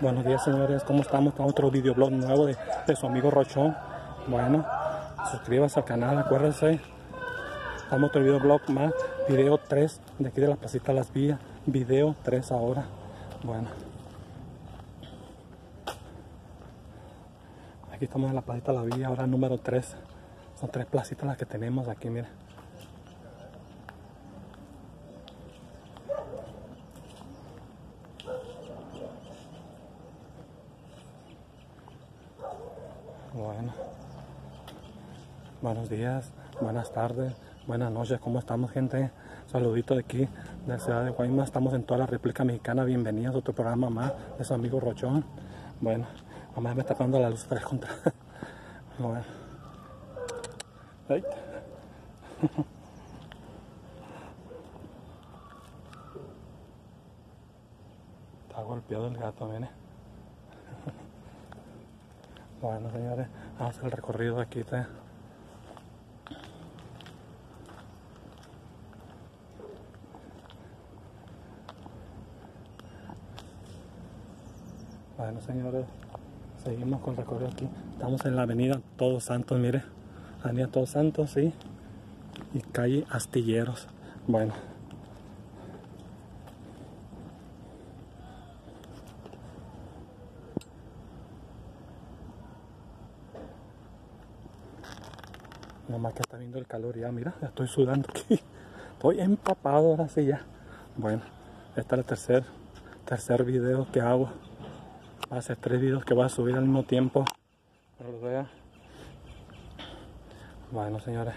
Buenos días señores, ¿cómo estamos? Con otro videoblog nuevo de, de su amigo Rochón. Bueno, suscríbase al canal, acuérdense. Estamos otro videoblog más, video 3 de aquí de la Placita Las Vías. Video 3 ahora. Bueno. Aquí estamos en la Placita Las Vías, ahora número 3. Son tres placitas las que tenemos aquí, mira. Bueno. Buenos días, buenas tardes, buenas noches, ¿cómo estamos gente? Saludito de aquí, de la ciudad de Guaymas, estamos en toda la República Mexicana, bienvenidos a otro programa más de su amigo Rochón. Bueno, mamá me está dando la luz para contra. Bueno. Ay. Está golpeado el gato, viene. Bueno, señores, vamos al recorrido aquí. ¿sí? Bueno, señores, seguimos con el recorrido aquí. Estamos en la avenida Todos Santos, mire. Avenida Todos Santos, sí. Y calle Astilleros. Bueno. Nomás que está viendo el calor ya, mira, ya estoy sudando aquí. Estoy empapado ahora sí ya. Bueno, este es el tercer, tercer video que hago. Va a ser tres videos que voy a subir al mismo tiempo. Bueno, señores.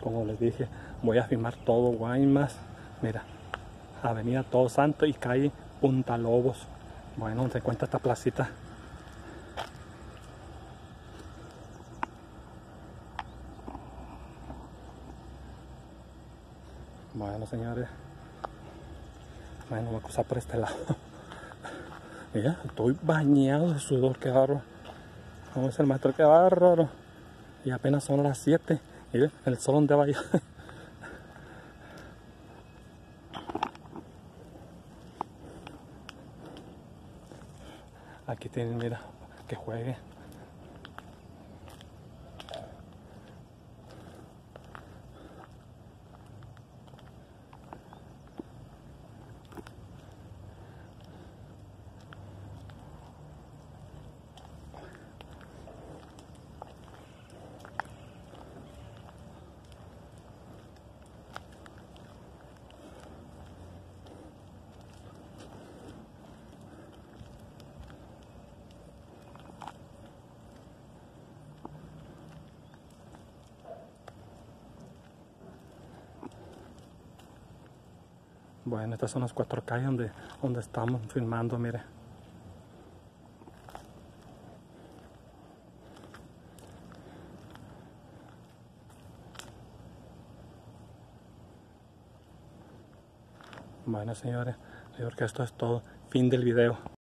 Como les dije, voy a filmar todo Guaymas. Mira, Avenida Todo Santo y calle Punta Lobos. Bueno, se encuentra esta placita. Bueno, señores. Bueno, vamos a cruzar por este lado. Mira, estoy bañado de sudor, qué bárbaro. Vamos a ser maestro, qué bárbaro. Y apenas son las 7. Mira, el sol donde vaya. Aquí tienen, mira, que juegue. Bueno, estas son las cuatro calles donde, donde estamos filmando, mire. Bueno, señores, yo creo que esto es todo. Fin del video.